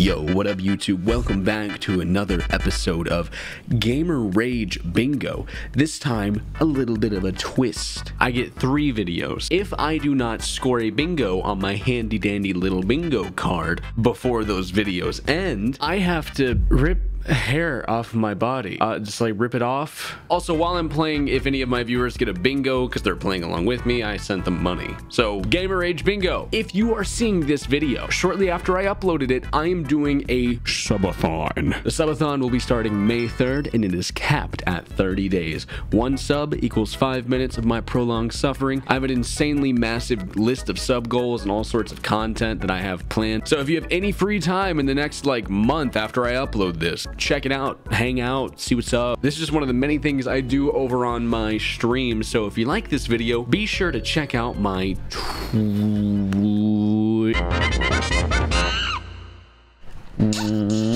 Yo, what up, YouTube? Welcome back to another episode of Gamer Rage Bingo. This time, a little bit of a twist. I get three videos. If I do not score a bingo on my handy dandy little bingo card before those videos end, I have to rip hair off my body. Uh, just like rip it off. Also, while I'm playing, if any of my viewers get a bingo because they're playing along with me, I sent them money. So, Gamer Rage Bingo. If you are seeing this video, shortly after I uploaded it, I am doing a subathon. The subathon will be starting May 3rd and it is capped at 30 days. One sub equals five minutes of my prolonged suffering. I have an insanely massive list of sub goals and all sorts of content that I have planned. So if you have any free time in the next like month after I upload this, check it out, hang out, see what's up. This is just one of the many things I do over on my stream. So if you like this video, be sure to check out my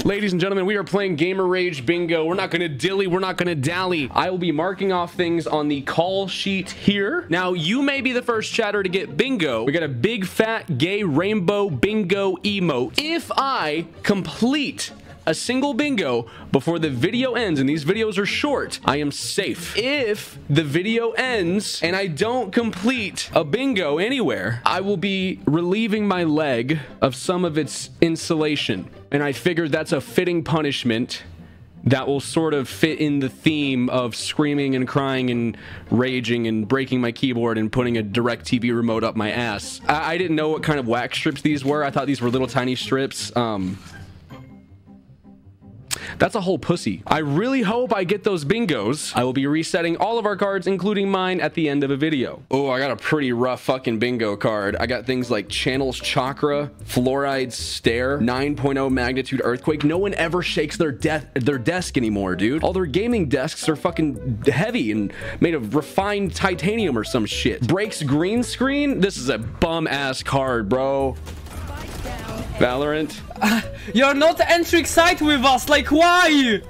Ladies and gentlemen, we are playing Gamer Rage Bingo. We're not to dilly. We're not to dally. I will be marking off things on the call sheet here. Now, you may be the first chatter to get bingo. We got a big, fat, gay rainbow bingo emote. If I complete a single bingo before the video ends, and these videos are short, I am safe. If the video ends and I don't complete a bingo anywhere, I will be relieving my leg of some of its insulation. And I figured that's a fitting punishment that will sort of fit in the theme of screaming and crying and raging and breaking my keyboard and putting a direct TV remote up my ass. I, I didn't know what kind of wax strips these were. I thought these were little tiny strips. Um, that's a whole pussy. I really hope I get those bingos. I will be resetting all of our cards, including mine, at the end of a video. Oh, I got a pretty rough fucking bingo card. I got things like Channels Chakra, Fluoride Stare, 9.0 Magnitude Earthquake. No one ever shakes their, de their desk anymore, dude. All their gaming desks are fucking heavy and made of refined titanium or some shit. Breaks green screen? This is a bum-ass card, bro. Valorant. Uh, you're not entering site with us, like why?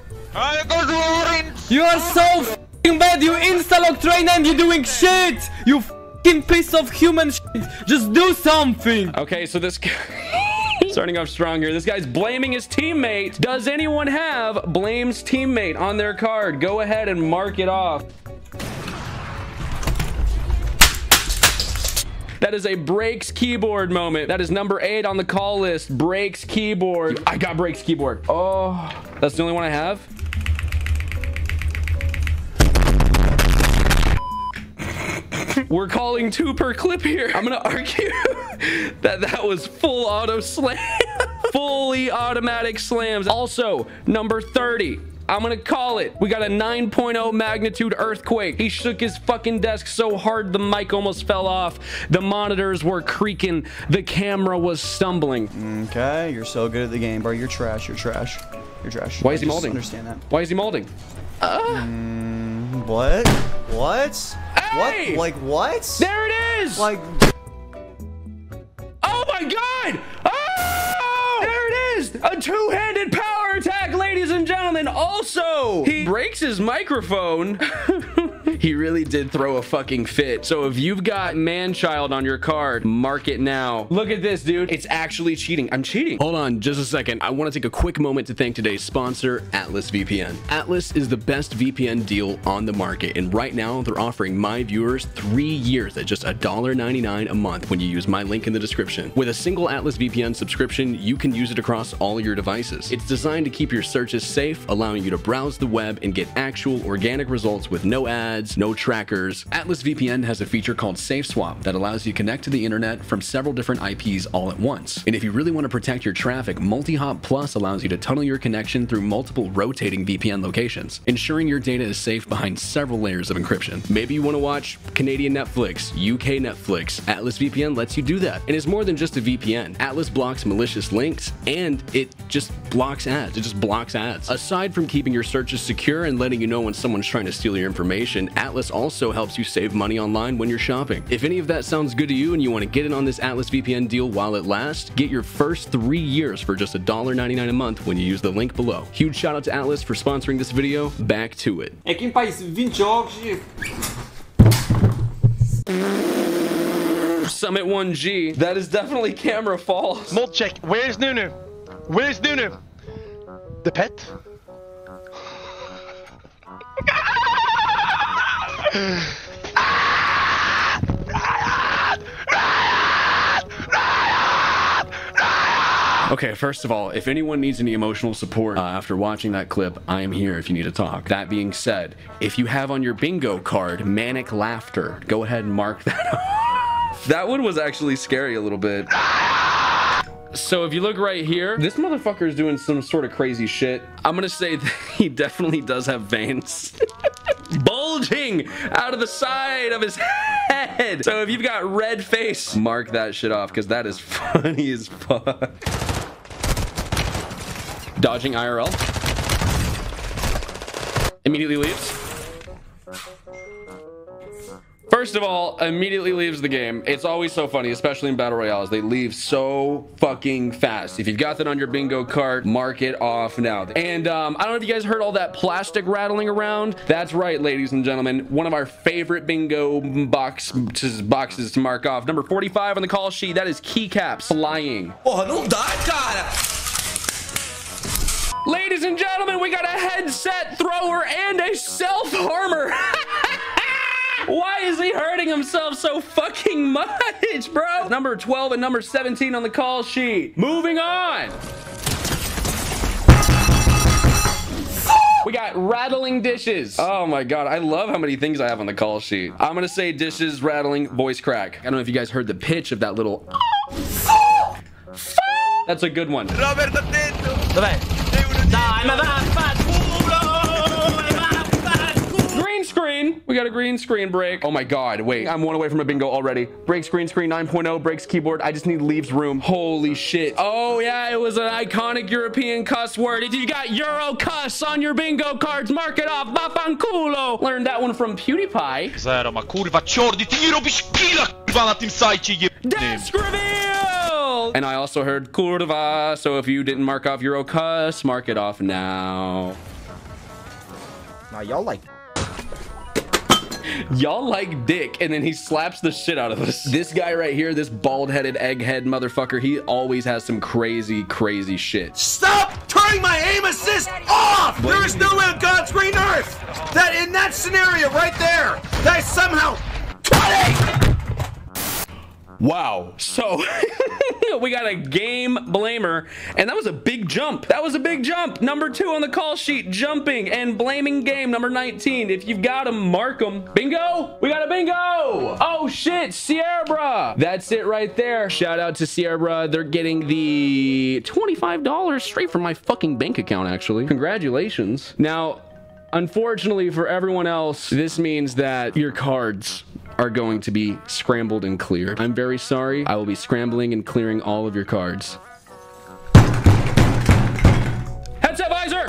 You are so bad, you insta-lock train and you're doing shit! You fucking piece of human shit! Just do something! Okay, so this guy... Starting off strong here. This guy's blaming his teammate. Does anyone have blames teammate on their card? Go ahead and mark it off. That is a breaks keyboard moment. That is number eight on the call list. Breaks keyboard. I got breaks keyboard. Oh, that's the only one I have. We're calling two per clip here. I'm gonna argue that that was full auto slam. Fully automatic slams. Also, number 30. I'm gonna call it. We got a 9.0 magnitude earthquake. He shook his fucking desk so hard the mic almost fell off. The monitors were creaking. The camera was stumbling. Okay, you're so good at the game, bro. You're trash. You're trash. You're trash. Why is he molding? Understand that? Why is he molding? Uh. Mm, what? What? Hey! What? Like what? There it is! Like. Oh my god! Oh! There it is! A two-handed power and. Also, he breaks his microphone. he really did throw a fucking fit. So if you've got man-child on your card, mark it now. Look at this, dude. It's actually cheating. I'm cheating. Hold on just a second. I want to take a quick moment to thank today's sponsor, Atlas VPN. Atlas is the best VPN deal on the market. And right now, they're offering my viewers three years at just $1.99 a month when you use my link in the description. With a single Atlas VPN subscription, you can use it across all your devices. It's designed to keep your searches safe, allowing you to browse the web and get actual organic results with no ads, no trackers. Atlas VPN has a feature called Safe Swap that allows you to connect to the internet from several different IPs all at once. And if you really want to protect your traffic, Multi-Hop Plus allows you to tunnel your connection through multiple rotating VPN locations, ensuring your data is safe behind several layers of encryption. Maybe you want to watch Canadian Netflix, UK Netflix. Atlas VPN lets you do that. And it's more than just a VPN. Atlas blocks malicious links and it just blocks ads. It just blocks ads. Aside from keeping your searches secure and letting you know when someone's trying to steal your information, Atlas also helps you save money online when you're shopping. If any of that sounds good to you and you want to get in on this Atlas VPN deal while it lasts, get your first three years for just $1.99 a month when you use the link below. Huge shout out to Atlas for sponsoring this video. Back to it. É quem faz 20 jogos. Summit 1G. That is definitely camera false. Mold check. Where's Nunu? Where's Nunu? The pet? Okay, first of all, if anyone needs any emotional support uh, after watching that clip, I am here if you need to talk. That being said, if you have on your bingo card manic laughter, go ahead and mark that. that one was actually scary a little bit. So if you look right here, this motherfucker is doing some sort of crazy shit. I'm gonna say that he definitely does have veins. bulging out of the side of his head. So if you've got red face, mark that shit off because that is funny as fuck. Dodging IRL. Immediately leaves. First of all, immediately leaves the game. It's always so funny, especially in battle royales. They leave so fucking fast. If you've got that on your bingo card, mark it off now. And um, I don't know if you guys heard all that plastic rattling around. That's right, ladies and gentlemen. One of our favorite bingo boxes, boxes to mark off. Number 45 on the call sheet. That is keycaps flying. Porra, não dá, cara. Ladies and gentlemen, we got a headset thrower and a self-harmer. Why is he hurting himself so fucking much, bro? Number 12 and number 17 on the call sheet. Moving on. We got rattling dishes. Oh my god, I love how many things I have on the call sheet. I'm gonna say dishes, rattling, voice crack. I don't know if you guys heard the pitch of that little. That's a good one. Screen. We got a green screen break. Oh my god, wait. I'm one away from a bingo already. Breaks green screen 9.0, breaks keyboard. I just need leaves room. Holy shit. Oh yeah, it was an iconic European cuss word. If you got Euro cuss on your bingo cards, mark it off. Vaffanculo. Learned that one from PewDiePie. Zero, ma kurwa ciordi, ty nie robisz killa kurwa na tym sajcie jebnym. Desk reveal! And I also heard kurwa, so if you didn't mark off Euro cuss, mark it off now. Now y'all like Y'all like dick, and then he slaps the shit out of us. This guy right here, this bald-headed egghead motherfucker, he always has some crazy, crazy shit. Stop turning my aim assist off! There is no way on God's green earth that in that scenario right there, that is somehow 20! Wow. So we got a game blamer, and that was a big jump. That was a big jump. Number two on the call sheet, jumping and blaming game. Number 19. If you've got them, mark them. Bingo. We got a bingo. Oh shit, Sierra That's it right there. Shout out to Sierra They're getting the $25 straight from my fucking bank account, actually. Congratulations. Now, unfortunately for everyone else, this means that your cards are going to be scrambled and cleared. I'm very sorry. I will be scrambling and clearing all of your cards. Headset visor!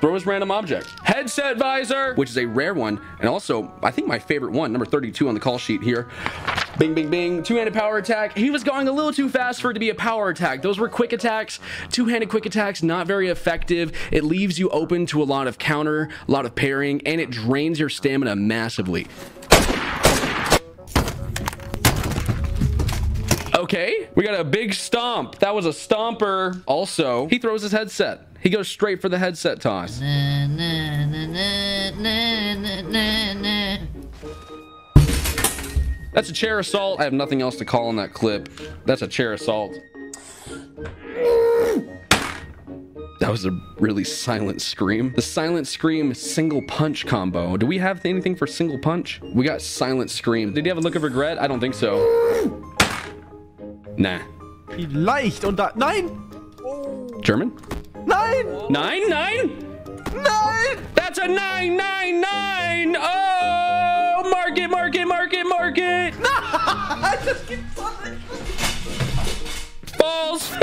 Throw his random object. Headset visor, which is a rare one, and also, I think my favorite one, number 32 on the call sheet here. Bing, bing, bing. Two-handed power attack. He was going a little too fast for it to be a power attack. Those were quick attacks. Two-handed quick attacks, not very effective. It leaves you open to a lot of counter, a lot of parrying, and it drains your stamina massively. Okay, we got a big stomp. That was a stomper. Also, he throws his headset. He goes straight for the headset toss. That's a chair assault. I have nothing else to call on that clip. That's a chair assault. That was a really silent scream. The silent scream single punch combo. Do we have anything for single punch? We got silent scream. Did he have a look of regret? I don't think so. Nah. Vielleicht und da. Nein! German? Nein! Nine? Nine? Nein! That's a nine, nine, nine! Oh! Mark it, mark it, mark it, mark it! Falls!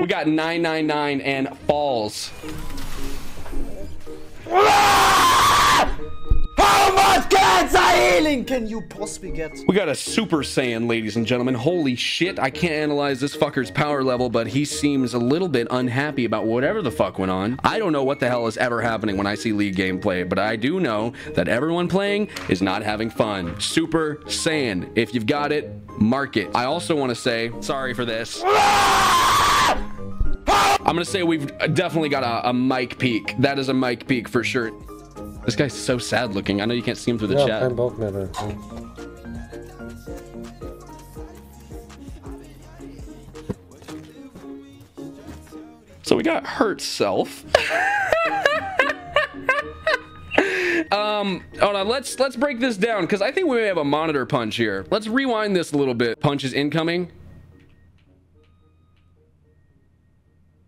we got 999 and falls. Ah! How much cancer healing can you possibly get? We got a Super Saiyan, ladies and gentlemen. Holy shit, I can't analyze this fucker's power level, but he seems a little bit unhappy about whatever the fuck went on. I don't know what the hell is ever happening when I see League gameplay, but I do know that everyone playing is not having fun. Super Saiyan. If you've got it, mark it. I also want to say, sorry for this. Ah! I'm gonna say we've definitely got a, a mic peak. That is a mic peak for sure. This guy's so sad looking. I know you can't see him through the chat. Bock mehr. Da. So we got hurt self. um, hold on. Let's let's break this down because I think we may have a monitor punch here. Let's rewind this a little bit. Punch is incoming.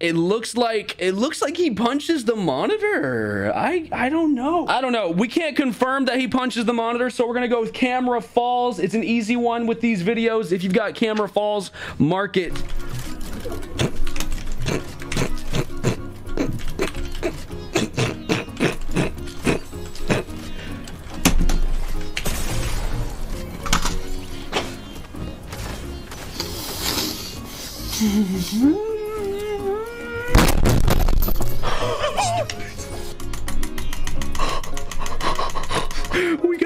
It looks like it looks like he punches the monitor. I I don't know. I don't know. We can't confirm that he punches the monitor, so we're gonna go with camera falls. It's an easy one with these videos. If you've got camera falls, mark it.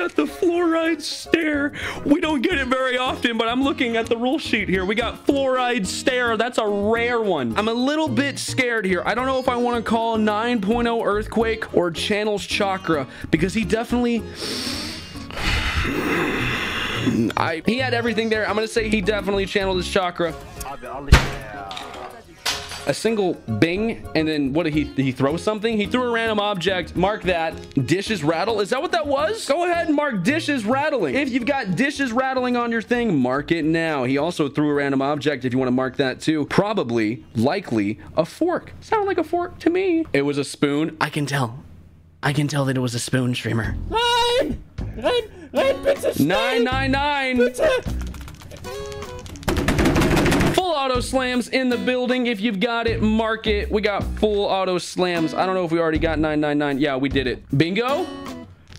Got the fluoride stare. We don't get it very often, but I'm looking at the rule sheet here. We got fluoride stare. That's a rare one. I'm a little bit scared here. I don't know if I want to call 9.0 earthquake or channels chakra because he definitely I he had everything there. I'm gonna say he definitely channeled his chakra. A single bing, and then what did he did he throw something? He threw a random object. Mark that. Dishes rattle. Is that what that was? Go ahead and mark dishes rattling. If you've got dishes rattling on your thing, mark it now. He also threw a random object if you want to mark that too. Probably, likely, a fork. Sounded like a fork to me. It was a spoon. I can tell. I can tell that it was a spoon streamer. Nein! Renn! Renn, bitte schnell! 999. Bitte! Full auto slams in the building. If you've got it, mark it. We got full auto slams. I don't know if we already got 999. Yeah, we did it. Bingo?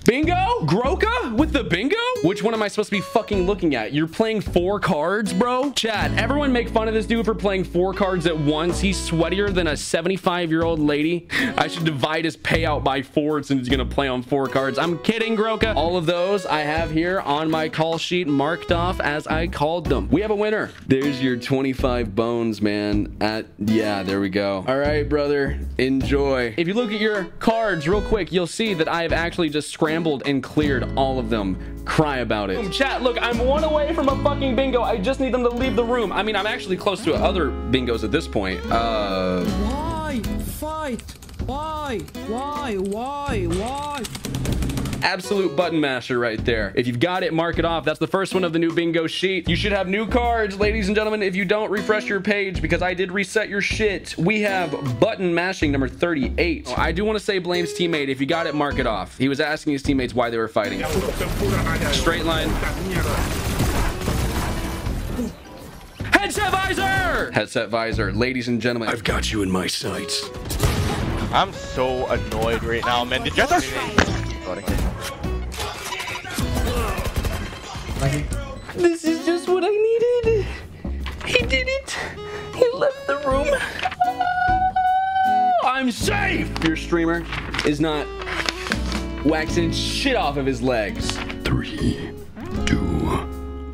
Bingo? Groka with the bingo? Which one am I supposed to be fucking looking at? You're playing four cards, bro? Chat, everyone make fun of this dude for playing four cards at once. He's sweatier than a 75 year old lady. I should divide his payout by four since he's gonna play on four cards. I'm kidding, Groka. All of those I have here on my call sheet marked off as I called them. We have a winner. There's your 25 bones, man. At yeah, there we go. All right, brother. Enjoy. If you look at your cards real quick, you'll see that I have actually just scrambled and cleared all of them. Cry about it. Chat, look, I'm one away from a fucking bingo. I just need them to leave the room. I mean, I'm actually close to other bingos at this point. Uh, Why? Fight! Why? Why? Why? Why? Absolute button masher right there. If you've got it, mark it off. That's the first one of the new bingo sheet. You should have new cards, ladies and gentlemen. If you don't, refresh your page because I did reset your shit. We have button mashing number 38. I do want to say Blame's teammate. If you got it, mark it off. He was asking his teammates why they were fighting. Straight line. Headset visor! Headset visor. Ladies and gentlemen, I've got you in my sights. I'm so annoyed right now, man. Did you just... This is just what I needed. He did it. He left the room. I'm safe. Your streamer is not waxing shit off of his legs. Three, two,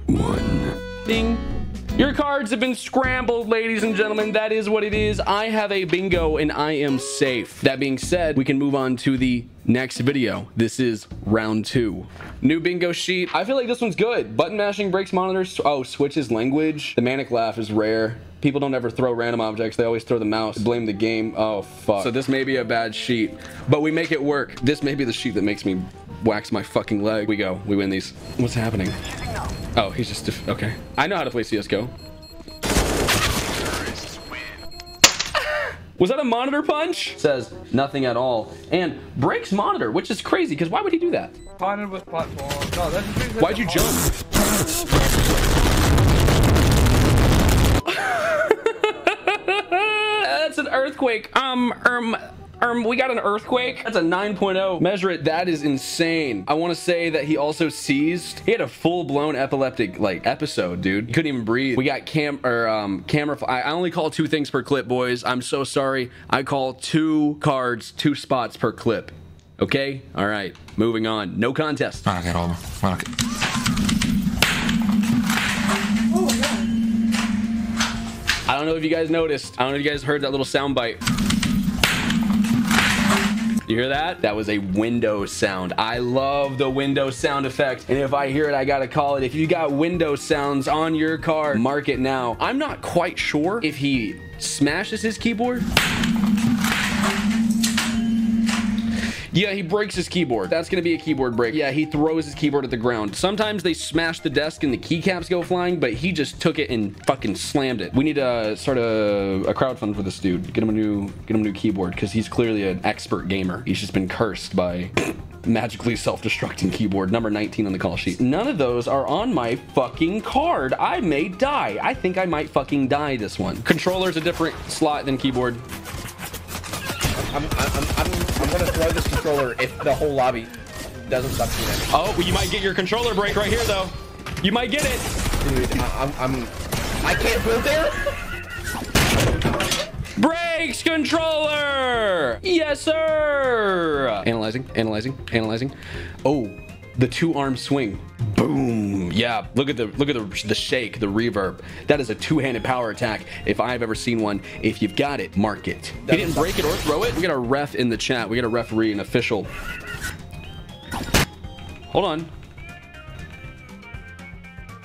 one. Ding. Your cards have been scrambled, ladies and gentlemen. That is what it is. I have a bingo and I am safe. That being said, we can move on to the next video. This is round two. New bingo sheet. I feel like this one's good. Button mashing breaks monitors. Oh, switches language. The manic laugh is rare. People don't ever throw random objects. They always throw the mouse. Blame the game. Oh, fuck. So this may be a bad sheet, but we make it work. This may be the sheet that makes me wax my fucking leg. We go. We win these. What's happening? Oh, he's just... Okay. I know how to play CSGO. Was that a monitor punch? Says nothing at all. And breaks monitor, which is crazy, because why would he do that? Partnered with platform. No, that's the thing. Why'd you jump? That's an earthquake. Um, um, um, we got an earthquake. That's a 9.0. Measure it. That is insane. I want to say that he also seized. He had a full-blown epileptic like episode, dude. He couldn't even breathe. We got cam or um camera. I, I only call two things per clip, boys. I'm so sorry. I call two cards, two spots per clip. Okay. All right. Moving on. No contest. I don't know if you guys noticed. I don't know if you guys heard that little sound bite. You hear that? That was a window sound. I love the window sound effect. And if I hear it, I gotta call it. If you got window sounds on your car, mark it now. I'm not quite sure if he smashes his keyboard. Yeah, he breaks his keyboard. That's gonna be a keyboard break. Yeah, he throws his keyboard at the ground. Sometimes they smash the desk and the keycaps go flying, but he just took it and fucking slammed it. We need to start a, a crowdfund for this dude. Get him a new get him a new keyboard because he's clearly an expert gamer. He's just been cursed by magically self-destructing keyboard number 19 on the call sheet none of those are on my fucking card i may die i think i might fucking die this one controller's a different slot than keyboard I'm, I'm, I'm, I'm, gonna throw this controller if the whole lobby doesn't stop shooting. oh well, you might get your controller break right here though you might get it Dude, I, I'm, I'm, I can't build there. Breaks controller! Yes, sir! Analyzing, analyzing, analyzing. Oh, the two arm swing. Boom. Yeah, look at the look at the the shake, the reverb. That is a two-handed power attack if I've ever seen one. If you've got it, mark it. He didn't break it or throw it. We got a ref in the chat. We got a referee, an official. Hold on.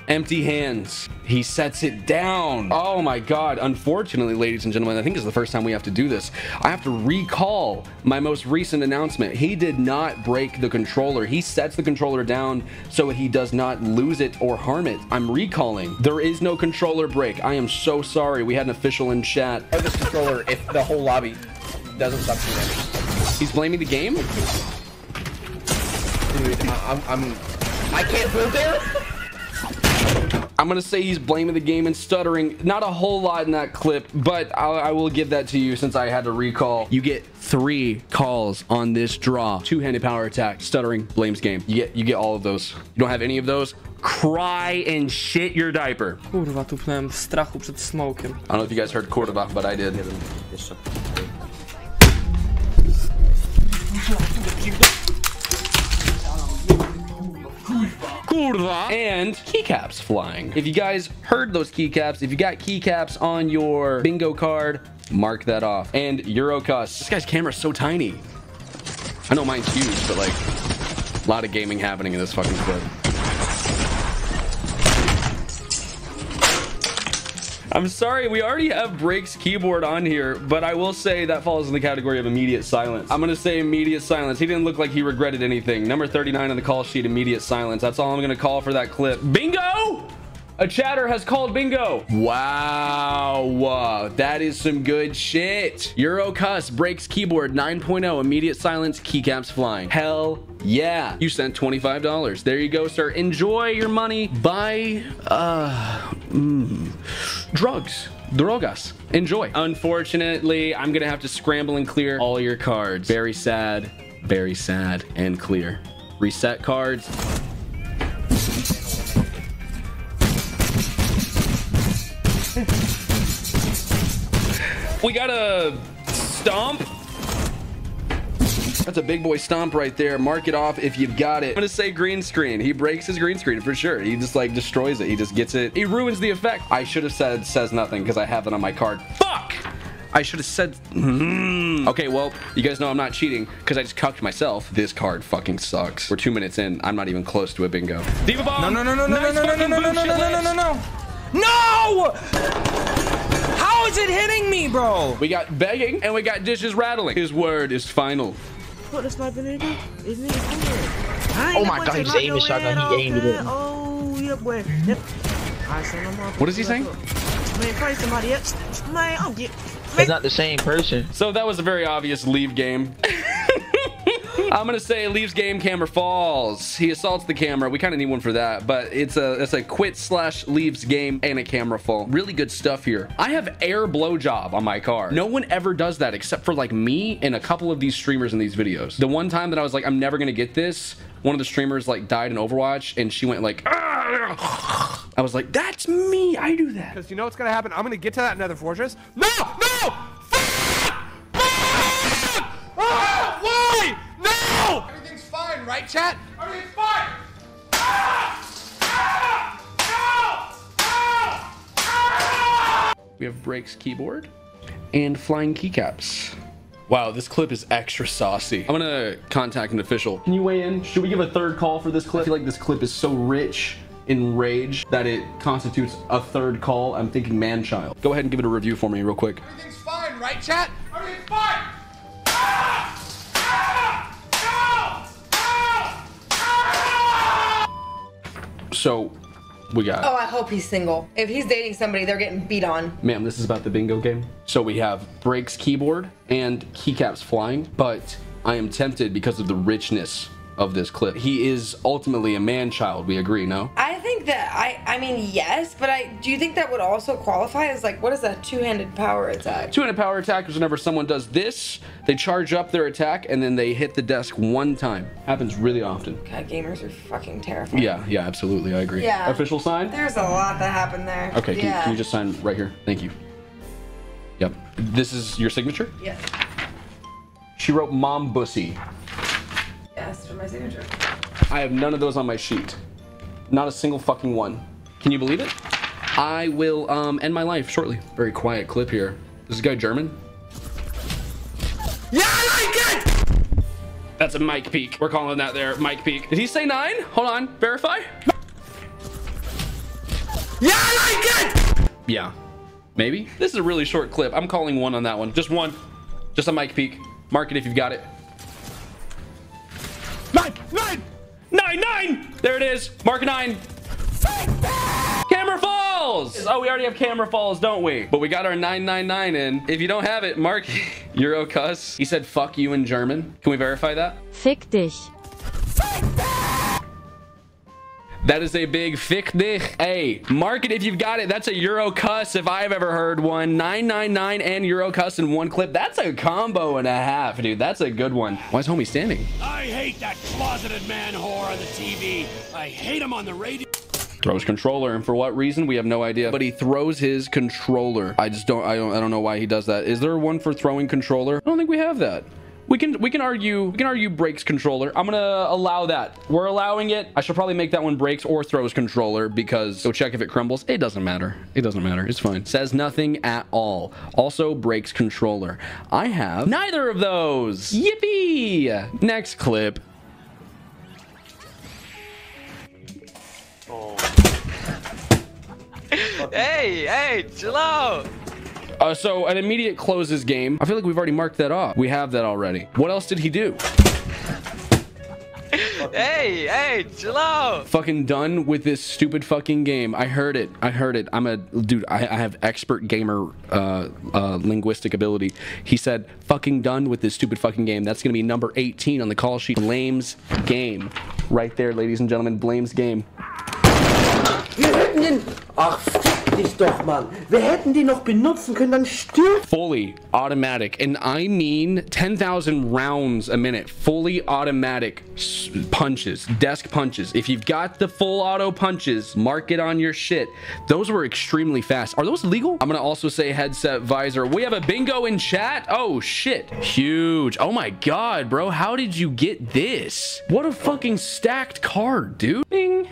Empty hands. He sets it down. Oh my God. Unfortunately, ladies and gentlemen, I think this is the first time we have to do this. I have to recall my most recent announcement. He did not break the controller. He sets the controller down so he does not lose it or harm it. I'm recalling. There is no controller break. I am so sorry. We had an official in chat. Throw this controller if the whole lobby doesn't stop shooting. He's blaming the game? Dude, I, I'm, I'm, I can't build there. I'm gonna say he's blaming the game and stuttering. Not a whole lot in that clip, but I, I will give that to you since I had to recall. You get three calls on this draw. Two-handed power attack, stuttering, blames game. You get you get all of those. You don't have any of those. Cry and shit your diaper. Kurwa, tupnąłem w strachu przed smokiem. I don't know if you guys heard Cordova, but I did. And keycaps flying. If you guys heard those keycaps, if you got keycaps on your bingo card, mark that off. And Eurocuss. This guy's camera's so tiny. I know mine's huge, but like, a lot of gaming happening in this fucking clip. I'm sorry, we already have Break's keyboard on here, but I will say that falls in the category of immediate silence. I'm gonna say immediate silence. He didn't look like he regretted anything. Number 39 on the call sheet, immediate silence. That's all I'm gonna call for that clip. Bingo! A chatter has called bingo. Wow. That is some good shit. Eurocuss breaks keyboard 9.0. Immediate silence. Keycaps flying. Hell yeah. You sent $25. There you go, sir. Enjoy your money. Buy, uh, mm, drugs. Drogas. Enjoy. Unfortunately, I'm gonna have to scramble and clear all your cards. Very sad. Very sad and clear. Reset cards. We got a stomp. That's a big boy stomp right there. Mark it off if you've got it. I'm gonna say green screen. He breaks his green screen for sure. He just like destroys it. He just gets it. He ruins the effect. I should have said says nothing because I have it on my card. Fuck! I should have said. Hmm. Okay, well, you guys know I'm not cheating because I just cucked myself. This card fucking sucks. We're two minutes in. I'm not even close to a bingo. Diva bomb. No, no, no, no, no, Nice no, no, no, fucking no, no, no, boom no, shit no, no, no, lips. no. No! How is it hitting me, bro? We got begging and we got dishes rattling. His word is final. What the sniper nigga? It's me. Oh my God, he's aiming shotgun. He aimed it. Oh, yeah, boy. Yep. I sent him off. What is he saying? Man, pray somebody else. Man, I'll get. It's not the same person. So that was a very obvious leave game. I'm gonna say leaves game camera falls. He assaults the camera. We kind of need one for that, but it's a it's a quit slash leaves game and a camera fall. Really good stuff here. I have air blowjob on my car. No one ever does that except for like me and a couple of these streamers in these videos. The one time that I was like, I'm never gonna get this. One of the streamers like died in Overwatch, and she went like, "Ah!" I was like, that's me. I do that. Because you know what's gonna happen? I'm gonna get to that nether fortress. No! No! Ah, why? No! Everything's fine, right, chat? Everything's fine! No! No! We have Breaks keyboard and flying keycaps. Wow, this clip is extra saucy. I'm gonna contact an official. Can you weigh in? Should we give a third call for this clip? I feel like this clip is so rich in rage that it constitutes a third call. I'm thinking man-child. Go ahead and give it a review for me real quick. Everything's fine, right, chat? Everything's fine! Ah! Ah! Ah! Ah! So, we got... Oh, I hope he's single. If he's dating somebody, they're getting beat on. Ma'am, this is about the bingo game. So we have Breaks keyboard and keycaps flying, but I am tempted because of the richness of this clip. He is ultimately a man-child, we agree, no? I think that I I mean yes, but I do you think that would also qualify as like what is a two-handed power attack? Two-handed power attack is whenever someone does this, they charge up their attack and then they hit the desk one time. Happens really often. God, gamers are fucking terrifying. Yeah, yeah, absolutely, I agree. Yeah. Official sign? There's a lot that happened there. Okay, can, yeah. can you just sign right here? Thank you. Yep. This is your signature? Yes. She wrote mom bussy. Yes, for my signature. I have none of those on my sheet. Not a single fucking one. Can you believe it? I will um, end my life shortly. Very quiet clip here. Is this guy German? Yeah, I like it! That's a mic peak. We're calling that there, mic peak. Did he say nine? Hold on, verify. Yeah, I like it! Yeah, maybe. This is a really short clip. I'm calling one on that one. Just one. Just a mic peak. Mark it if you've got it. Nine, nine! Nine, nine! There it is. Mark nine. Camera falls! Oh, we already have camera falls, don't we? But we got our 999 in. If you don't have it, mark Euro cuss. He said fuck you in German. Can we verify that? Fick dich. That is a big fick dich. Hey, mark it if you've got it. That's a Euro cuss if I've ever heard one. 999 and Euro cuss in one clip. That's a combo and a half, dude. That's a good one. Why is homie standing? I hate that closeted man whore on the TV. I hate him on the radio. Throws controller, and for what reason we have no idea. But he throws his controller. I just don't. I don't. I don't know why he does that. Is there one for throwing controller? I don't think we have that. We can we can argue we can argue breaks controller. I'm gonna allow that. We're allowing it. I should probably make that one breaks or throws controller because go check if it crumbles. It doesn't matter. It doesn't matter. It's fine. Says nothing at all. Also breaks controller. I have neither of those. Yippee! Next clip. hey, hey, chill out. Uh, so an immediate closes game. I feel like we've already marked that off. We have that already. What else did he do? Hey, hey, chill out. Fucking done with this stupid fucking game. I heard it. I heard it. I'm a dude. I, I have expert gamer uh, uh, linguistic ability. He said, "Fucking done with this stupid fucking game." That's gonna be number 18 on the call sheet. Blames game, right there, ladies and gentlemen. Blames game. Dich doch, Mann. Wir hätten den noch benutzen können, dann. Fully automatic, and I mean 10,000 rounds a minute. Fully automatic punches, desk punches. If you've got the full auto punches, mark it on your shit. Those were extremely fast. Are those legal? I'm gonna also say headset visor. We have a bingo in chat. Oh shit, huge. Oh my god, bro. How did you get this? What a fucking stacked card, dude. Bing.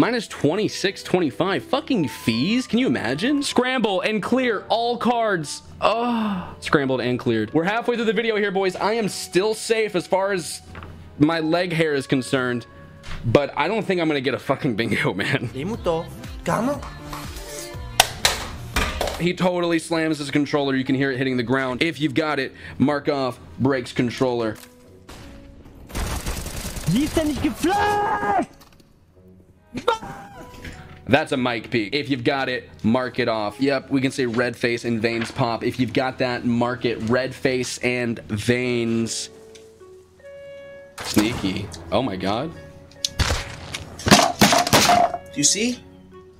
Minus 26, 25. Fucking fees. Can you imagine? Scramble and clear all cards. Oh, scrambled and cleared. We're halfway through the video here, boys. I am still safe as far as my leg hair is concerned, but I don't think I'm gonna get a fucking bingo, man. He totally slams his controller. You can hear it hitting the ground. If you've got it, mark off breaks controller. Sie ist ja nicht geflasht! That's a mic peak. If you've got it, mark it off. Yep, we can say red face and veins pop. If you've got that, mark it red face and veins. Sneaky. Oh my god. Do you see?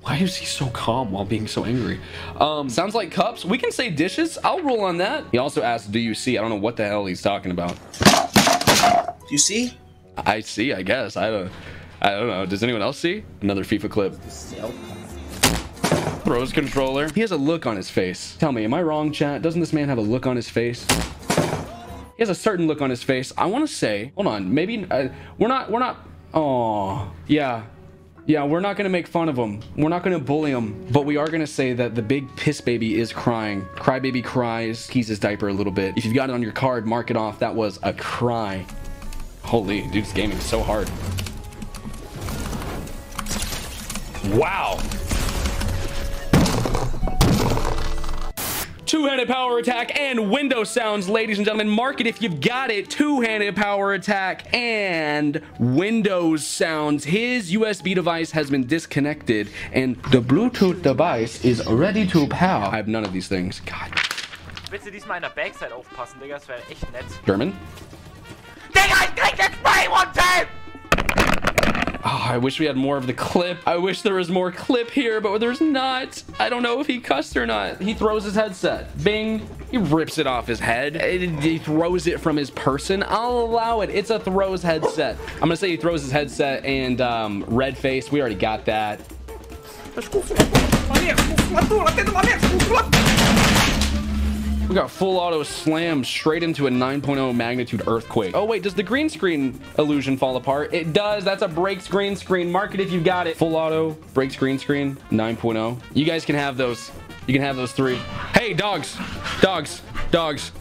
Why is he so calm while being so angry? Um, sounds like cups. We can say dishes. I'll roll on that. He also asked, do you see? I don't know what the hell he's talking about. Do you see? I see, I guess. I don't I don't know. Does anyone else see? Another FIFA clip. Throws controller. He has a look on his face. Tell me, am I wrong, chat? Doesn't this man have a look on his face? He has a certain look on his face. I want to say, hold on, maybe uh, we're not, we're not. Oh, yeah. Yeah, we're not gonna make fun of him. We're not gonna bully him, but we are gonna say that the big piss baby is crying. Crybaby cries, keys his diaper a little bit. If you've got it on your card, mark it off. That was a cry. Holy, dude's gaming so hard. Wow. Two-handed power attack and window sounds, ladies and gentlemen. Mark it if you've got it. Two-handed power attack and Windows sounds. His USB device has been disconnected and the Bluetooth device is ready to power. I have none of these things. God. Bitte diesmal in der Backside aufpassen, Digga, das wäre echt nett. German? Digga, ich krieg den Spray one time! Oh, I wish we had more of the clip. I wish there was more clip here, but there's not. I don't know if he cussed or not. He throws his headset. Bing. He rips it off his head. He throws it from his person. I'll allow it. It's a throws headset. I'm gonna say he throws his headset and um, red face. We already got that. We got full auto slam straight into a 9.0 magnitude earthquake. Oh wait, does the green screen illusion fall apart? It does. That's a breaks green screen. Mark it if you got it. Full auto, breaks green screen, 9.0. You guys can have those. You can have those three. Hey, dogs, dogs, dogs,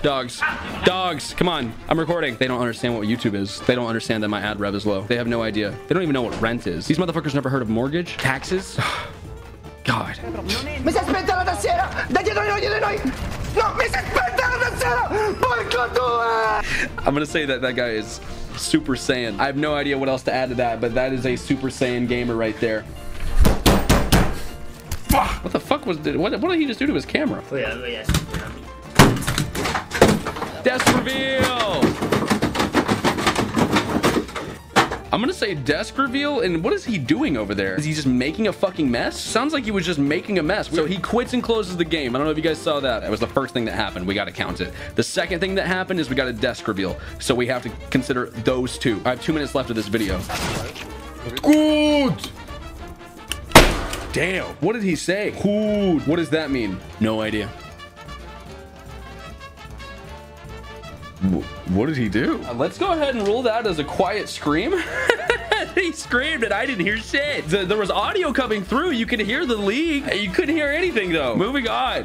dogs, dogs. Come on, I'm recording. They don't understand what YouTube is. They don't understand that my ad rev is low. They have no idea. They don't even know what rent is. These motherfuckers never heard of mortgage, taxes. God. Mi si aspetta la tastiera! Da dietro di noi, dietro di noi! No, mi si aspetta la tastiera! Porco due! I'm gonna say that that guy is Super Saiyan. I have no idea what else to add to that, but that is a Super Saiyan gamer right there. What the fuck was what, what did he just do to his camera? Oh, Death reveal! I'm gonna say desk reveal, and what is he doing over there? Is he just making a fucking mess? Sounds like he was just making a mess. So he quits and closes the game. I don't know if you guys saw that. That was the first thing that happened. We gotta count it. The second thing that happened is we got a desk reveal. So we have to consider those two. I have two minutes left of this video. Good! Damn. What did he say? Good. What does that mean? No idea. What did he do? Uh, let's go ahead and rule that as a quiet scream. he screamed and I didn't hear shit. The- there was audio coming through. You could hear the league. You couldn't hear anything though. Moving on.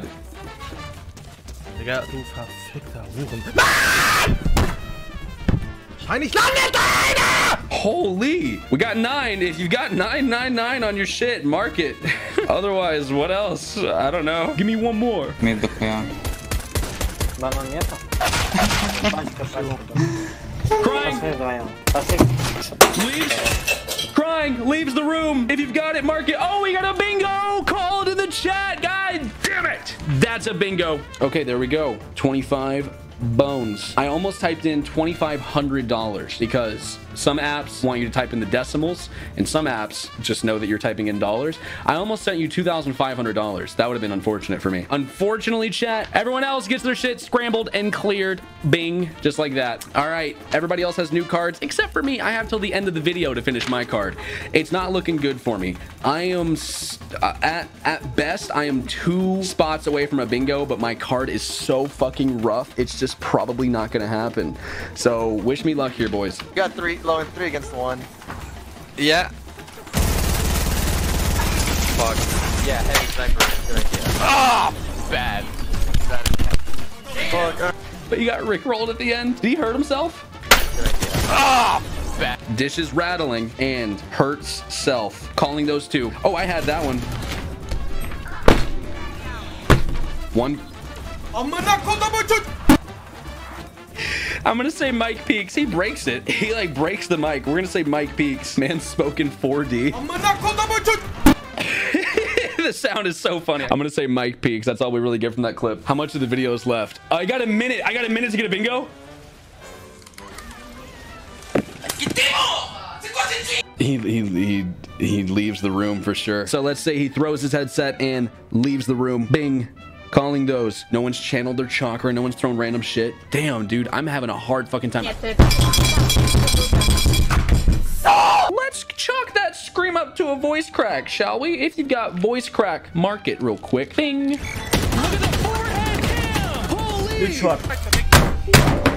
Digga, du verfickter Huren. Wahrscheinlich landet einer! Holy. We got nine. If you got nine, nine, nine on your shit, mark it. Otherwise, what else? I don't know. Give me one more. Crying. Leaves. Crying. Leaves the room. If you've got it, mark it. Oh, we got a bingo. Call it in the chat. God damn it. That's a bingo. Okay, there we go. 25 bones. I almost typed in $2,500 because some apps want you to type in the decimals and some apps just know that you're typing in dollars. I almost sent you $2,500. That would have been unfortunate for me. Unfortunately, chat, everyone else gets their shit scrambled and cleared. Bing, just like that. All right, everybody else has new cards except for me. I have till the end of the video to finish my card. It's not looking good for me. I am uh, at at best I am two spots away from a bingo, but my card is so fucking rough. It's just probably not gonna happen. So wish me luck here, boys. You got three, low and three against one. Yeah. Fuck. Yeah, heavy sniper. Good idea. Ah, bad. Fuck. But you got Rick rolled at the end. Did he hurt himself? Ah, bad. Dishes rattling and hurts self. Calling those two. Oh, I had that one. One. I'm gonna say mic peaks. He breaks it. He like breaks the mic. We're gonna say mic peaks. Man spoken 4D. the sound is so funny. I'm gonna say mic peaks. That's all we really get from that clip. How much of the video is left? Uh, I got a minute. I got a minute to get a bingo. He, he, he, he leaves the room for sure. So let's say he throws his headset and leaves the room. Bing. Calling those. No one's channeled their chakra. No one's thrown random shit. Damn, dude. I'm having a hard fucking time. Let's chalk that scream up to a voice crack, shall we? If you've got voice crack, mark it real quick. Bing. Look at the forehead cam. Holy. Good shot.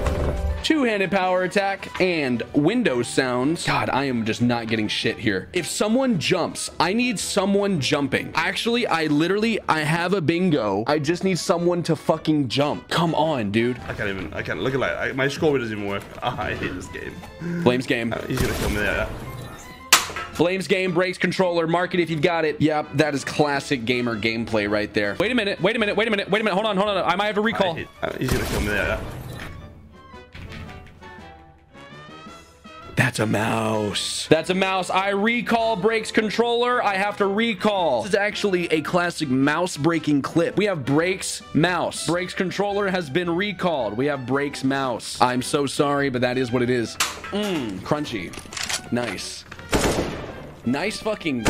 Two-handed power attack, and window sounds. God, I am just not getting shit here. If someone jumps, I need someone jumping. Actually, I literally, I have a bingo. I just need someone to fucking jump. Come on, dude. I can't even. I can't look at that. I, my score doesn't even work. Ah, I hate this game. Blames game. Uh, he's gonna kill me there. Blames game breaks controller. Mark it if you've got it. Yep, that is classic gamer gameplay right there. Wait a minute. Wait a minute. Wait a minute. Wait a minute. Hold on. Hold on. I might have a recall. Hate, uh, he's gonna kill me there. That's a mouse. That's a mouse. I recall breaks controller. I have to recall. This is actually a classic mouse breaking clip. We have breaks mouse. Breaks controller has been recalled. We have breaks mouse. I'm so sorry, but that is what it is. Mmm, crunchy. Nice. Nice fucking...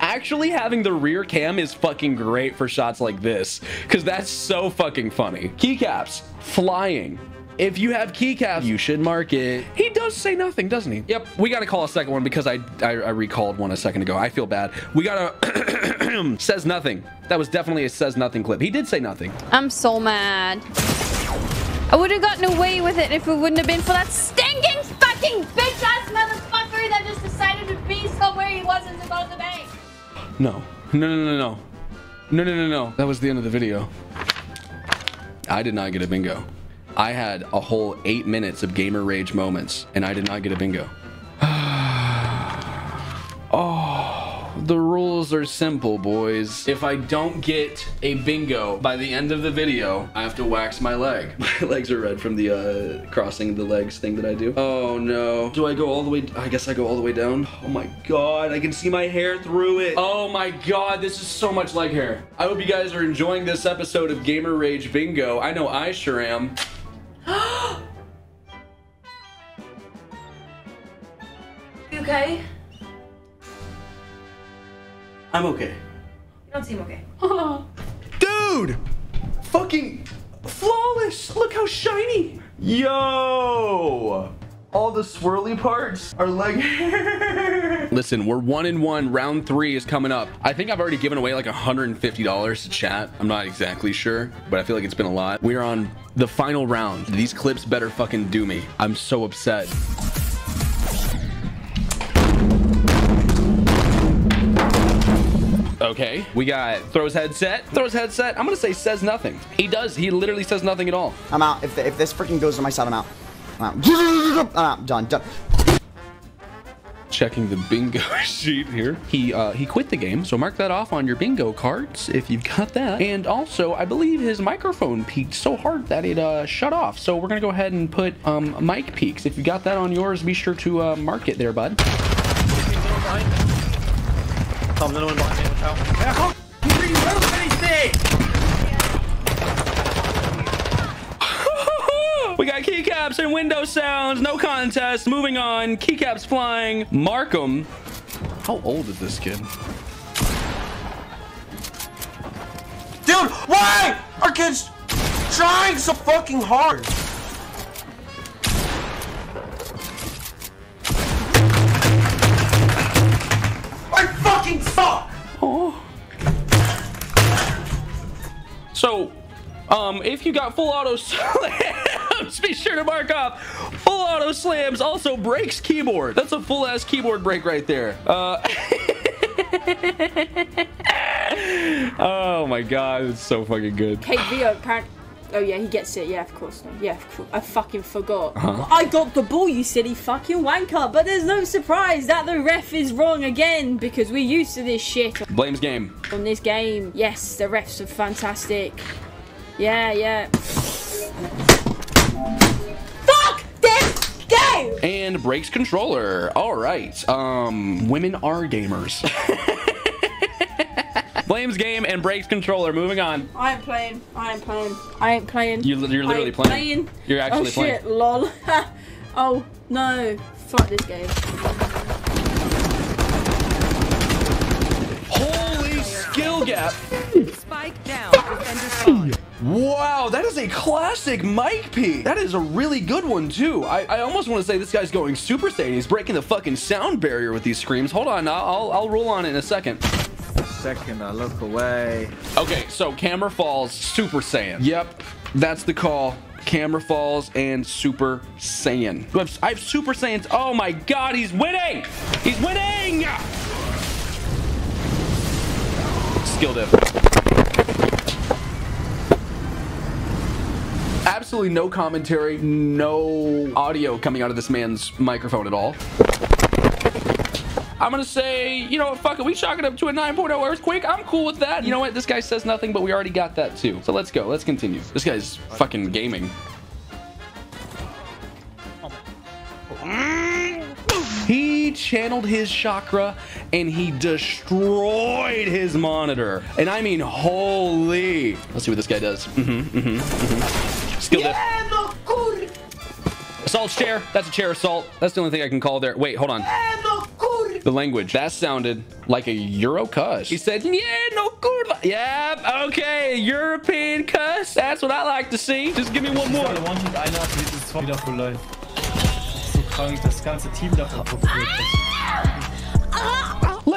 Actually, having the rear cam is fucking great for shots like this, because that's so fucking funny. Keycaps, flying. If you have keycaps, you should mark it. He does say nothing, doesn't he? Yep, we gotta call a second one because I, I, I recalled one a second ago. I feel bad. We gotta... says nothing. That was definitely a says nothing clip. He did say nothing. I'm so mad. I would have gotten away with it if it wouldn't have been for that stinking fucking bitch ass motherfucker that just decided to be somewhere he wasn't supposed to be. No. No, no, no, no. No, no, no, no. That was the end of the video. I did not get a bingo. I had a whole eight minutes of gamer rage moments, and I did not get a bingo. oh, the rules are simple, boys. If I don't get a bingo by the end of the video, I have to wax my leg. My legs are red from the uh, crossing the legs thing that I do. Oh no. Do I go all the way? I guess I go all the way down. Oh my god, I can see my hair through it. Oh my god, this is so much leg hair. I hope you guys are enjoying this episode of Gamer Rage Bingo. I know I sure am. You okay? I'm okay. You don't seem okay. Dude! Fucking flawless! Look how shiny! Yo! All the swirly parts are like. Listen, we're one in one. Round three is coming up. I think I've already given away like $150 to chat. I'm not exactly sure, but I feel like it's been a lot. We are on the final round. These clips better fucking do me. I'm so upset. Okay, we got throws headset. Throws headset. I'm gonna say says nothing. He does. He literally says nothing at all. I'm out. If, the, if this freaking goes to my side, I'm out. I'm out. I'm out. Done. Done. Checking the bingo sheet here. He uh, he quit the game, so mark that off on your bingo cards if you've got that. And also, I believe his microphone peaked so hard that it uh, shut off. So we're gonna go ahead and put um, mic peaks. If you got that on yours, be sure to uh, mark it there, bud. Tom, no one behind me, watch out. We got keycaps and window sounds. No contest. Moving on. Keycaps flying. Markham. How old is this kid? Dude, why are kids trying so fucking hard? I fucking suck! Oh. So, um, if you got full auto slams, be sure to mark off full auto slams also breaks keyboard. That's a full ass keyboard break right there. Uh, oh my god, it's so fucking good. Apparently. Oh yeah, he gets it. Yeah, of course. Yeah, of course. I fucking forgot. Uh-huh. I got the ball, you silly fucking wanker. But there's no surprise that the ref is wrong again because we're used to this shit Blames game. on this game. Yes, the refs are fantastic. Yeah, yeah. Fuck this game! And breaks controller. All right. Um, women are gamers. Blames game and breaks controller. Moving on. I ain't playing. I ain't playing. I ain't playing. You- you're literally ain't playing. You're actually playing. oh, shit, lol. oh, no. Fuck this game. Holy skill gap. Spike down. Defender spawn. Wow, that is a classic Mike P. That is a really good one too. I, I almost want to say this guy's going Super Saiyan. He's breaking the fucking sound barrier with these screams. Hold on, I'll, I'll, I'll roll on it in a second. Second, I look away. Okay, so camera falls Super Saiyan. Yep. That's the call. Camera falls and Super Saiyan. I have, I have Super Saiyans. Oh my God, he's winning! He's winning! Skill dip. Absolutely no commentary, no audio coming out of this man's microphone at all. I'm gonna say, you know what, fuck it, we chalk it up to a 9.0 earthquake. I'm cool with that. You know what, this guy says nothing, but we already got that too. So let's go, let's continue. This guy's fucking gaming. He channeled his chakra and he destroyed his monitor. And I mean, holy. Let's see what this guy does. Mm-hmm, mm-hmm, mm-hmm. Skill dip. Assault chair. That's a chair assault. That's the only thing I can call there. Wait, hold on. The language. That sounded like a Euro cuss. He said, yeah, no kurwa. Yeah, okay, European cuss. That's what I like to see. Just give me one more. Der One-Hit einer hat dieses wieder full life. So krank, das ganze Team davon ah! profitiert.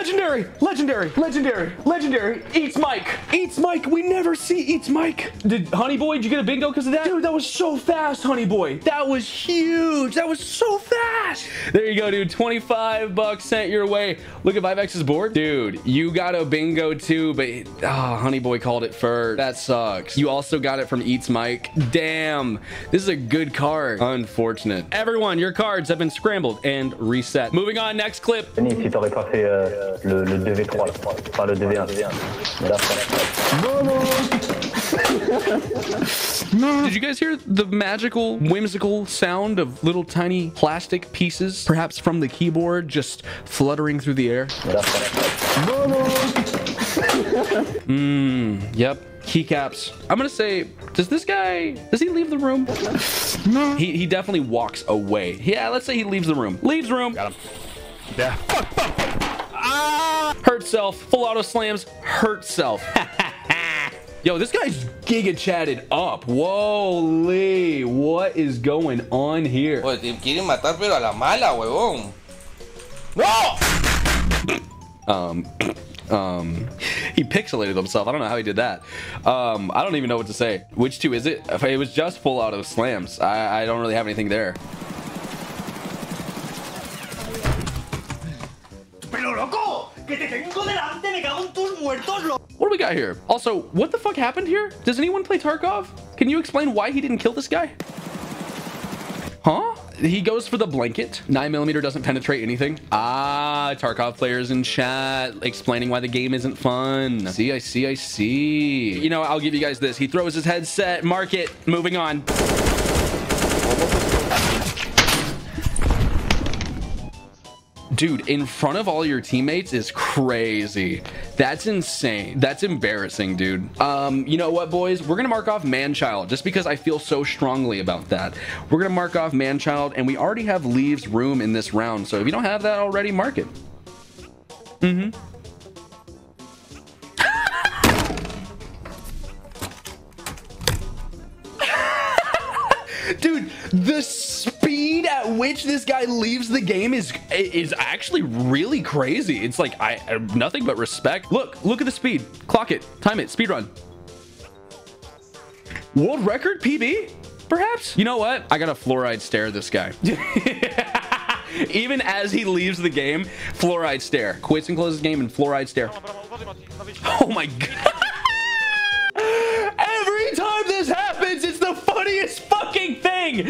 Legendary, legendary, legendary, legendary. Eats mic. Eats mic. We never see Eats mic. Did Honey Boy, did you get a bingo because of that? Dude, that was so fast, Honey Boy. That was huge. That was so fast. There you go, dude. 25 bucks sent your way. Look at Vivex's board. Dude, you got a bingo too, but oh, Honey Boy called it first. That sucks. You also got it from Eats mic. Damn. This is a good card. Unfortunate. Everyone, your cards have been scrambled and reset. Moving on, next clip. Denis, si t'aurais pas fait euh, le, le 2v3 là, enfin le 2v1. Mais là, Did you guys hear the magical, whimsical sound of little tiny plastic pieces, perhaps from the keyboard, just fluttering through the air? Mmm, yep. Keycaps. I'm gonna say, does this guy, does he leave the room? No. He, he definitely walks away. Yeah, let's say he leaves the room. Leaves room. Got him. Yeah. Ah! Hurt self. Full auto slams. Hurt self. Yo, this guy's giga chatted up. Whoa, what is going on here? Pues te quieren matar pero a la mala, huevón. ¡No! Um, um, he pixelated himself. I don't know how he did that. Um, I don't even know what to say. Which two is it? It was just full auto slams. I, I don't really have anything there. Pero loco, What do we got here? Also, what the fuck happened here? Does anyone play Tarkov? Can you explain why he didn't kill this guy? Huh? He goes for the blanket. 9mm doesn't penetrate anything. Ah, Tarkov players in chat explaining why the game isn't fun. See, I see, I see. You know, I'll give you guys this. He throws his headset, mark it, moving on. Dude, in front of all your teammates is crazy. That's insane. That's embarrassing, dude. Um, you know what, boys? We're gonna mark off Manchild just because I feel so strongly about that. We're gonna mark off Manchild, and we already have Leaves room in this round. So if you don't have that already, mark it. Mm-hmm. Dude, the which this guy leaves the game is is actually really crazy. It's like I nothing but respect. Look, look at the speed. Clock it. Time it. Speed run. World record PB? Perhaps? You know what? I got a fluoride stare this guy. Even as he leaves the game, fluoride stare. Quits and closes game and fluoride stare. Oh my god. Every time this happens, it's the funniest fucking thing.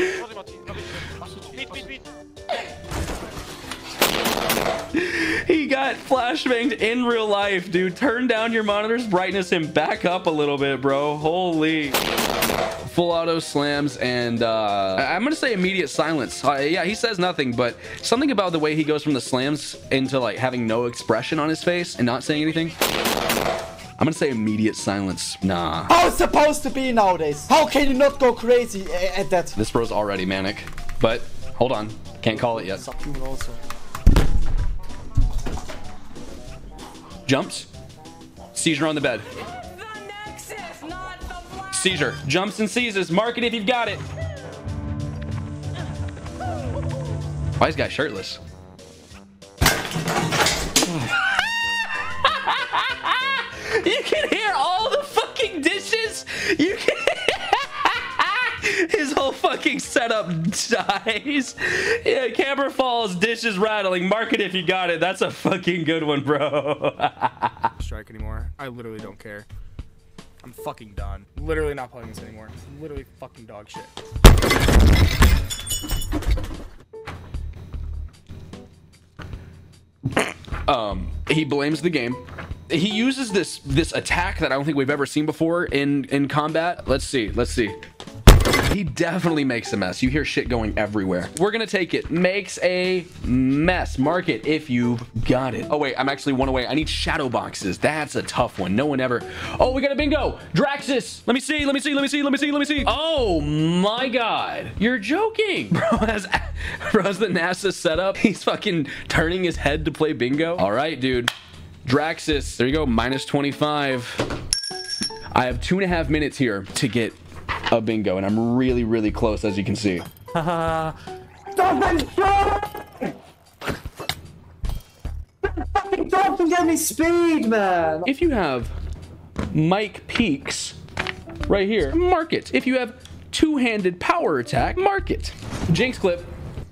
He got flashbanged in real life, dude. Turn down your monitor's brightness and back up a little bit, bro. Holy. Full auto slams and uh, I'm gonna say immediate silence. Uh, yeah, he says nothing, but something about the way he goes from the slams into like having no expression on his face and not saying anything. I'm gonna say immediate silence. Nah. How it's supposed to be nowadays? How can you not go crazy at that? This bro's already manic. But hold on. Can't call it yet. Jumps. Seizure on the bed. Seizure. Jumps and seizes. Mark it if you've got it. Why is guy shirtless? you can hear all the fucking dishes. You can. Fucking setup dies. Yeah, camera falls, dishes rattling. Mark it if you got it. That's a fucking good one, bro. strike anymore. I literally don't care. I'm fucking done. Literally not playing this anymore. Literally fucking dog shit. um, he blames the game. He uses this this attack that I don't think we've ever seen before in in combat. Let's see. Let's see. He definitely makes a mess. You hear shit going everywhere. We're gonna take it. Makes a mess. Mark it if you've got it. Oh wait, I'm actually one away. I need shadow boxes. That's a tough one. No one ever. Oh, we got a bingo. Draxus. Let me see. Let me see. Let me see. Let me see. Let me see. Oh my god. You're joking. Bro has bro has the NASA setup. He's fucking turning his head to play bingo. All right, dude. Draxus. There you go. Minus 25. I have two and a half minutes here to get a bingo, and I'm really, really close, as you can see. Stop and shoot! Fucking get me speed, man! If you have mic peaks right here, mark it. If you have two-handed power attack, mark it. Jinx clip.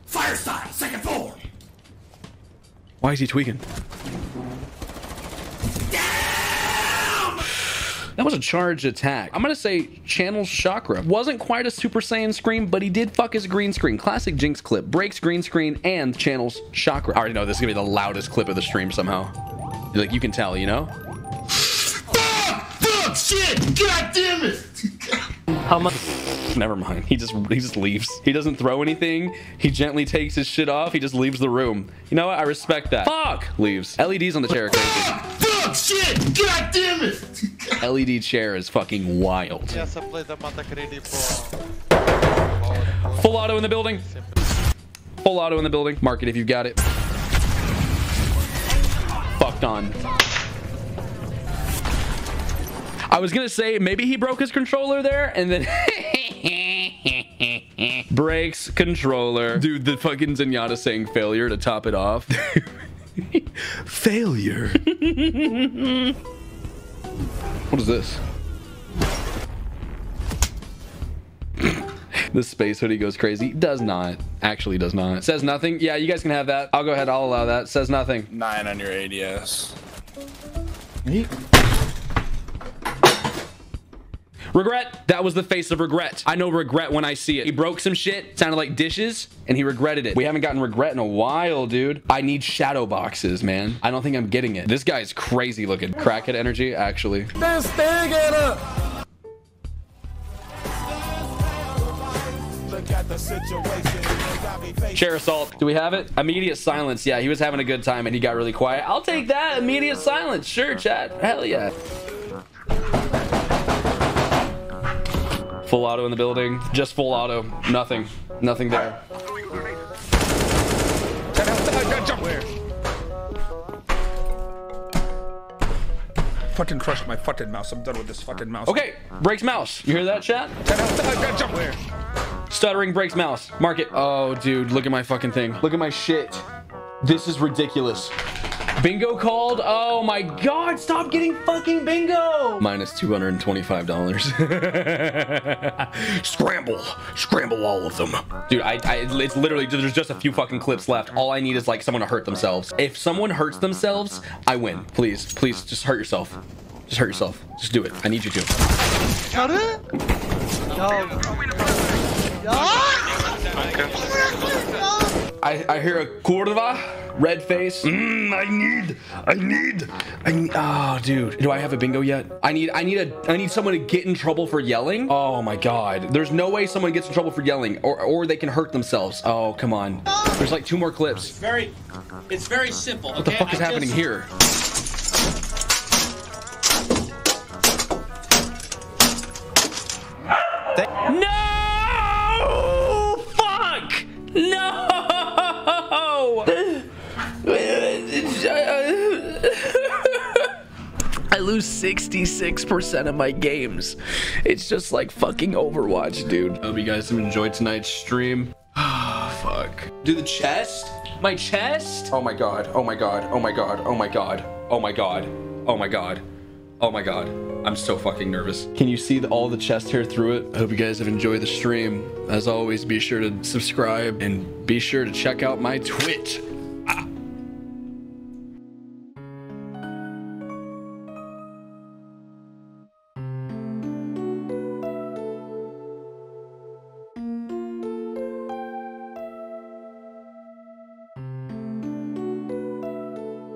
Fire style, second floor. Why is he tweaking? That was a charged attack. I'm gonna say channels chakra. Wasn't quite a Super Saiyan scream, but he did fuck his green screen. Classic Jinx clip. Breaks green screen and channels chakra. I already know this is gonna be the loudest clip of the stream somehow. Like you can tell, you know? Fuck, Fuck! shit, god damn it. How much? Never mind. He just he just leaves. He doesn't throw anything. He gently takes his shit off. He just leaves the room. You know what? I respect that. Fuck! Leaves. LEDs on the chair crazy. Shit! God damn it! LED chair is fucking wild. Yes, I the for. Full auto in the building. Full auto in the building. Mark it if you've got it. Fucked on. I was gonna say maybe he broke his controller there and then breaks controller. Dude, the fucking Zenyatta saying failure to top it off. failure. what is this? the space hoodie goes crazy. Does not. Actually does not. Says nothing. Yeah, you guys can have that. I'll go ahead. I'll allow that. Says nothing. Nine on your ADS. Regret. That was the face of regret. I know regret when I see it. He broke some shit. Sounded like dishes. And he regretted it. We haven't gotten regret in a while, dude. I need shadow boxes, man. I don't think I'm getting it. This guy's crazy looking. Crackhead energy, actually. Chair assault. Do we have it? Immediate silence. Yeah, he was having a good time and he got really quiet. I'll take that. Immediate silence. Sure, chat. Hell yeah. Full auto in the building. Just full auto. Nothing. Nothing there. Fucking crushed my fucking mouse. I'm done with this fucking mouse. Okay, breaks mouse. You hear that, chat? Stuttering breaks mouse. Mark it. Oh, dude, look at my fucking thing. Look at my shit. This is ridiculous. Bingo called? Oh my god, stop getting fucking bingo! Minus $225. Scramble. Scramble all of them. Dude, I, I, it's literally, there's just a few fucking clips left. All I need is like someone to hurt themselves. If someone hurts themselves, I win. Please, please, just hurt yourself. Just hurt yourself. Just do it. I need you to. Shut it! I, I hear a kurwa, red face. Mm, I need, I need, I need. Oh, dude, do I have a bingo yet? I need, I need a, I need someone to get in trouble for yelling. Oh my god, there's no way someone gets in trouble for yelling, or or they can hurt themselves. Oh come on, there's like two more clips. Very, it's very simple. What the fuck is happening here? Lose 66% of my games. It's just like fucking Overwatch, dude. I Hope you guys have enjoyed tonight's stream. Fuck. Do the chest? My chest? Oh my god. Oh my god. Oh my god. Oh my god. Oh my god. Oh my god. Oh my god. I'm so fucking nervous. Can you see the, all the chest hair through it? I hope you guys have enjoyed the stream. As always, be sure to subscribe and be sure to check out my Twitch